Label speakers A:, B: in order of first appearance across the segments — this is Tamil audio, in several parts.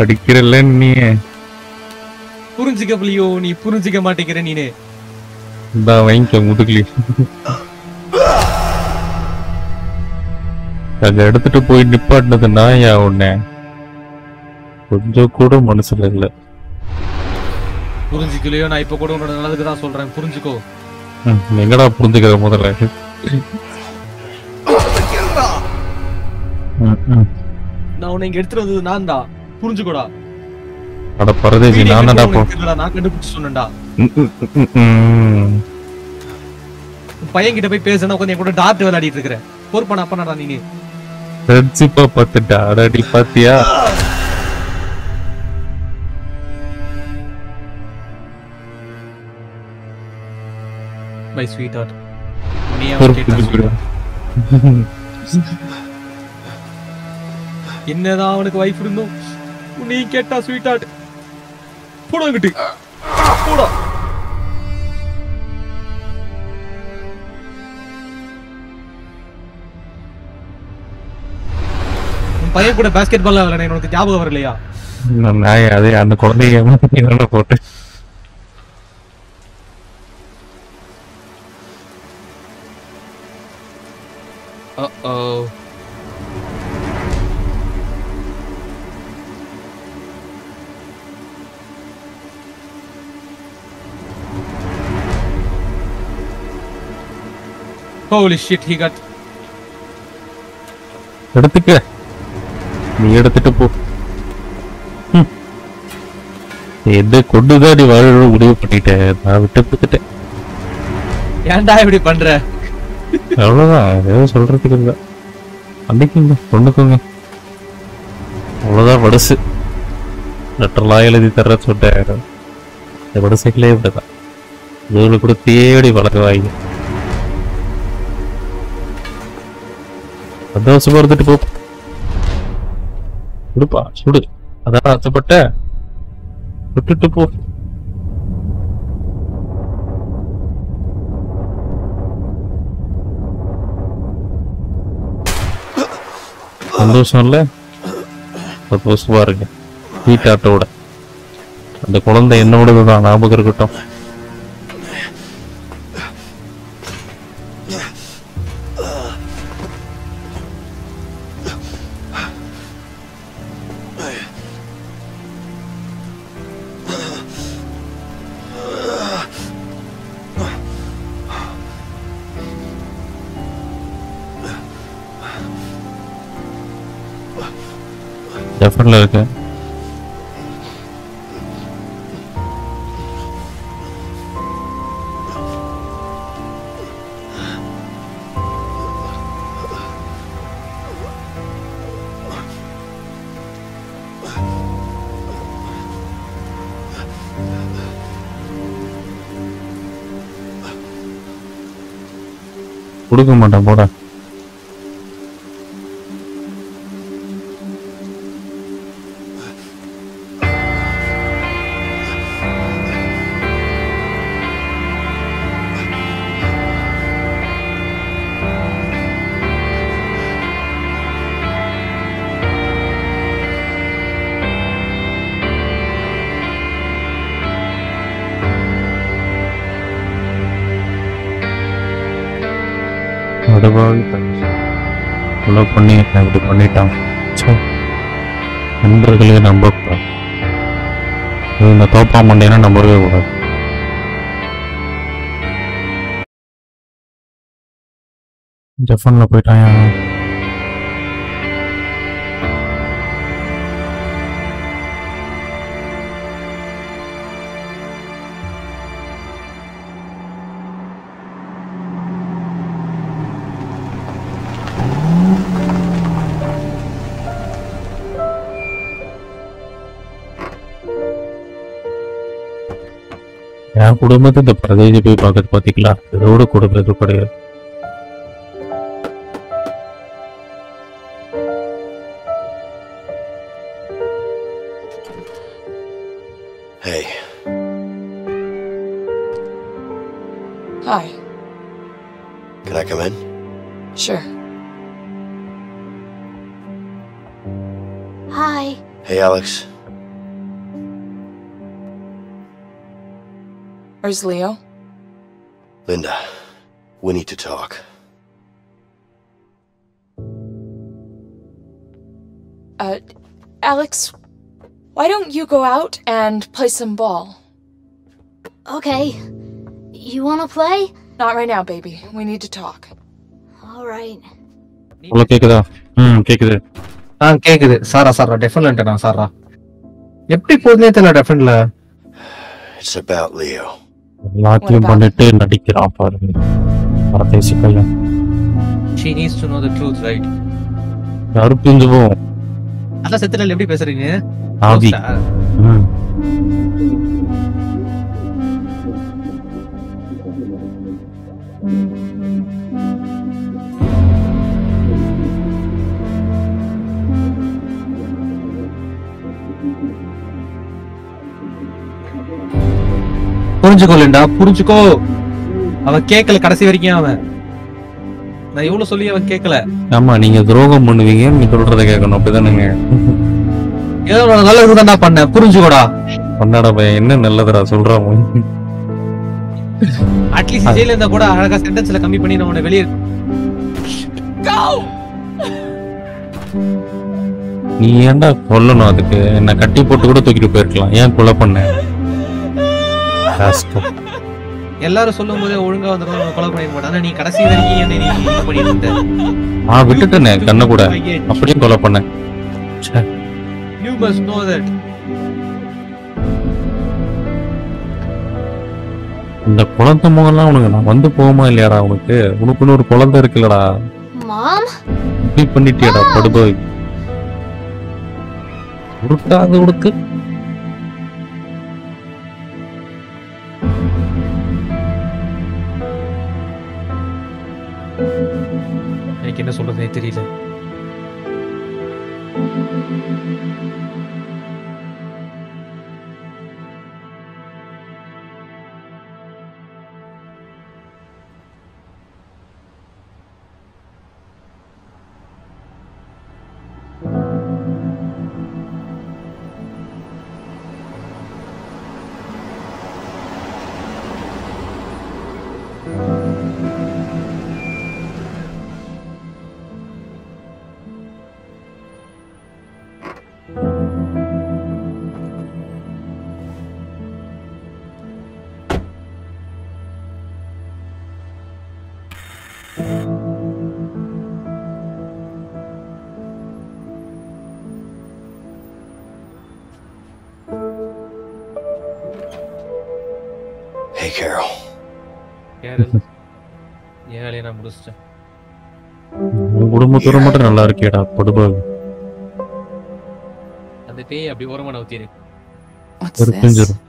A: அடிக்கிறல்ல நீ
B: புரிஞ்சுக்க புலியோ நீ புரிஞ்சுக்க மாட்டேங்கிற நீனு.
A: இந்த வாங்கிக்க முதுகுலி. அங்க எடுத்துட்டு போய் நிப்பாட்டினது நாயா உன்னை? கொஞ்சம் கூட மனசுல இல்ல.
B: புரிஞ்சுக்கலையோ நான் இப்ப கூட உன்னோட நல்லதுக்கு தான் சொல்றேன். புரிஞ்சுக்கோ.
A: எங்கடா புரிஞ்சுக்கிற முதல்ல.
B: நான் உன்னை இங்க எடுத்துட்டு வந்தது நான் தான் புரிஞ்சுக்கோடா.
A: அட பரதேசி
B: வீடியோ
A: நான்
B: clip
A: தான்டா
B: உனக்கு
A: போ
B: நான் கண்டுபிடிச்சு சொன்னேன்டா. பையன் கிட்ட போய் பேசுனா உட்காந்து என் கூட டார்ட் விளையாடிட்டு இருக்கிற. பொறுப்பான அப்பனாடா நீ
A: ஃப்ரெண்ட்ஷிப்பா பார்த்துட்டா அடடி பாத்தியா?
B: மை ஸ்வீட் ஹார்ட் நீ. என்னதான் அவனுக்கு வைஃப் இருந்தும் நீ கேட்டா ஸ்வீட் ஹார்ட் போடா கிட்டு போடா. பையன் கூட பாஸ்கெட் பால் விளையாட உனக்கு ஞாபகம் வரலையா?
A: நான் அதே அந்த குழந்தைய ஏமாத்தி போட்டு.
B: Uh-oh. Shit, he got
A: எடுத்துக்க. நீ எடுத்துட்டு போ. ம். எது கொண்டுதான் நீ வாழ முடிவு பண்ணிட்ட? நான் விட்டு கொடுத்துட்டேன்.
B: ஏன்டா இப்படி பண்ற?
A: அவ்வளவுதான். ஏதோ சொல்றதுக்கு இல்ல. அன்னைக்குங்க கொண்டுக்கோங்க. அவ்வளவுதான் வடுசு. லெட்டர்லாம் எழுதி தர்ற சொல்லிட்டேன். இந்த வடுசைகளே இப்படிதான். இவங்களை கூட தேடி வளர்க்குவாங்க சந்தோஷமா இருந்துட்டு போ. கொடுப்பா சுடு. அதான் ஆசைப்பட்ட விட்டுட்டு போ. சந்தோஷம் இல்ல? சந்தோஷமா இருங்க வீட்டாட்டோட அந்த குழந்தை என்னோடது தான் ஞாபகம் இருக்கட்டும். ஜஃபரில் இருக்கு. கொடுக்க மாட்டேன் போட. அடவாவி இவ்வளோ பண்ணி என்ன இப்படி பண்ணிட்டான். ச்சே. நண்பர்களே நம்பக்கூடாது. இது இந்த தோப்பா மண்டைனா நம்பவே கூடாது. ஜப்பான்ல போயிட்டான் என் குடும்பத்தை இந்த பிரதேச போய் பார்க்கறது பாத்தீங்களா இதோட குடும்பம் எதுவும் கிடையாது
C: Hey,
D: Hi.
C: can I come in?
D: Sure.
E: Hi.
C: Hey, Alex.
D: Where's Leo?
C: Linda, we need to talk.
D: Uh, Alex, why don't you go out and play some ball?
E: Okay. You wanna play?
D: Not right now, baby. We need to talk.
E: Alright.
A: அவ்வளோ கேக்குதா ம் கேக்குது
B: ஆ கேக்குது சாரா சாரா டெஃபன்லன்ட்டா சாரா எப்படி போகுதுனே தெரியல டெஃபன்ல
C: It's about Leo.
A: எல்லாத்தையும் பண்ணிட்டு நடிக்கிறான் பாருங்க. பரதேசி பையன்
B: she needs to know the truth right
A: யாரும் பிரிஞ்சு போவோம்
B: அதான் செத்துடல எப்படி பேசுறீங்க?
A: ஆவி.
B: புரிஞ்சுக்கோ லிண்டா புரிஞ்சுக்கோ. அவன் கேட்கல கடைசி வரைக்கும் அவன் நான் எவ்வளவு சொல்லி அவன் கேட்கல
A: ஆமா நீங்க துரோகம் பண்ணுவீங்க நீ சொல்றத கேட்கணும் அப்படிதானுங்க
B: ஏதோ நான் நல்ல இதுதான் பண்ணேன் புரிஞ்சுக்கோடா.
A: கொண்டாட பையன் என்ன நல்லதுடா சொல்றான்
B: அட்லீஸ்ட் ஜெயில இருந்தா கூட அழகா சென்டென்ஸ்ல கம்மி பண்ணி நான் உன்னை வெளியே
A: நீ ஏன்டா கொல்லணும் அதுக்கு? என்ன கட்டி போட்டு கூட தூக்கிட்டு போயிருக்கலாம். ஏன் கொலை பண்ண? ராஸ்கல்.
B: எல்லாரும் சொல்லும் போதே ஒழுங்கா வந்து கொலை பண்ணிருக்க மாட்டான் ஆனா நீ கடைசி வரைக்கும் என்னை நீ பண்ணிட்டு இருந்த.
A: நான் விட்டுட்டேனே கண்ணை கூட. அப்படியும் கொலை பண்ணேன்.
B: யூ மஸ்ட் நோ தட்
A: இந்த குழந்தை முகம்லாம் உனக்கு நான் வந்து போகுமா இல்லையாடா உனக்கு? உனக்குன்னு ஒரு குழந்தை இருக்குல்லடா? இப்படி பண்ணிட்டியடா படுபாய் உருட்டாது உனக்கு.
B: எனக்கு என்ன சொல்றதுனே தெரியல.
C: Hey, Carol.
B: வேலையை நான் முடிச்சிட்டேன்
A: குடும்பத்தோட மட்டும் நல்லா இருக்கியடா படுபாய்
B: அந்த பேய் அப்படி ஓரமா நவுத்திரு?
A: பிஞ்சிரும்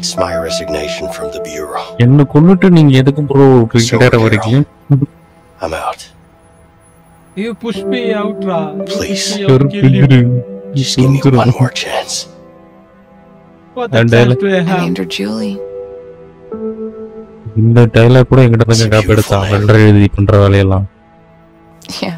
C: It's my resignation from the Bureau.
A: என்ன கொன்னுட்டு நீங்க எதுக்கு ப்ரோ கிரிக்கெட்டர் வரீங்க
C: I'm out.
B: You push me out raw
C: Please.
A: ஒரு பிஞ்சிரு
C: Just give me one more chance.
A: And dialogue.
D: I named her Julie.
A: இந்த டைலாக் கூட எங்கிட்ட தாங்க காப்பி எடுத்தான் வெள்ளரை எழுதி பண்ற வேலையெல்லாம்
D: Yeah.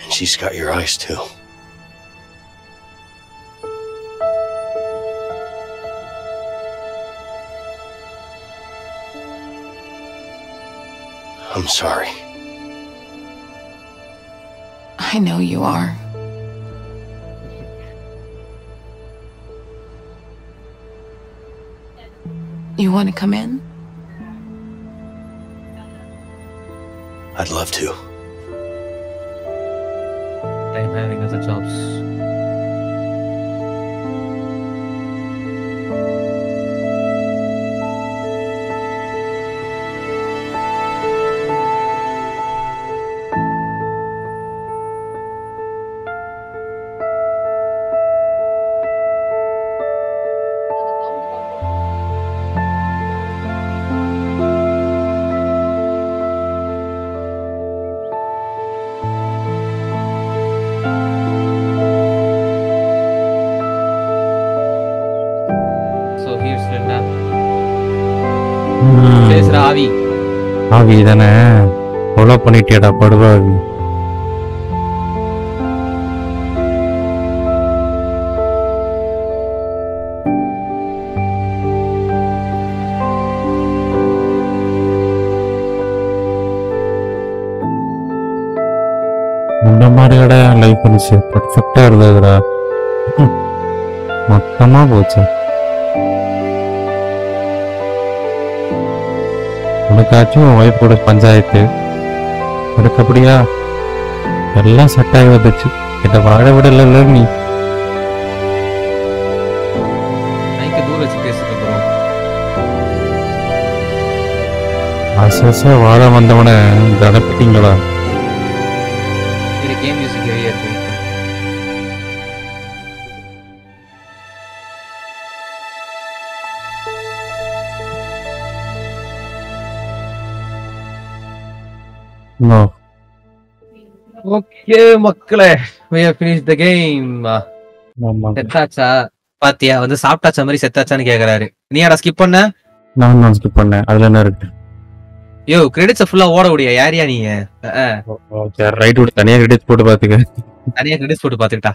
C: And she's got your eyes, too. I'm sorry.
D: I know you are. You want to come in?
C: I'd love to.
B: I'm having other jobs.
A: பாவி தானே? கொலை பண்ணிட்டேடா படுபாவி இந்த மாதிரி கடையா லைஃப் இருந்துச்சு பர்ஃபெக்டாக இருந்ததுடா. மொத்தமாக போச்சு. உனக்காச்சும் உன் ஒய்ஃப் கூட பஞ்சாயத்து. அதுக்கப்படியா எல்லாம் செட் ஆகி வந்துச்சு. கிட்ட வாழ விடல நீ. ஆசை வாழ வந்தவனை தடப்பிட்டீங்களா
B: கேம் மியூசிக் வெளியே இருக்கு. ஓகே மக்களே we have finished the game. செத்தாச்சா? பாத்தியா வந்து சாப்பிட்டாச்சா மாதிரி செத்தாச்சான்னு கேக்குறாரு. நீயாடா ஸ்கிப் பண்ண?
A: நான் தான் ஸ்கிப் பண்ணேன். அதுல என்ன இருக்கு?
B: யோ கிரெடிட்ஸ் ஃபுல்லா ஓட முடியா யாரியா நீங்க
A: ஓகே ரைட் விட்டு தனியா கிரெடிட் போட்டு பாத்துக்க
B: தனியா கிரெடிட்ஸ் போட்டு பாத்துக்கிட்டா